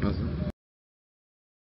pasa.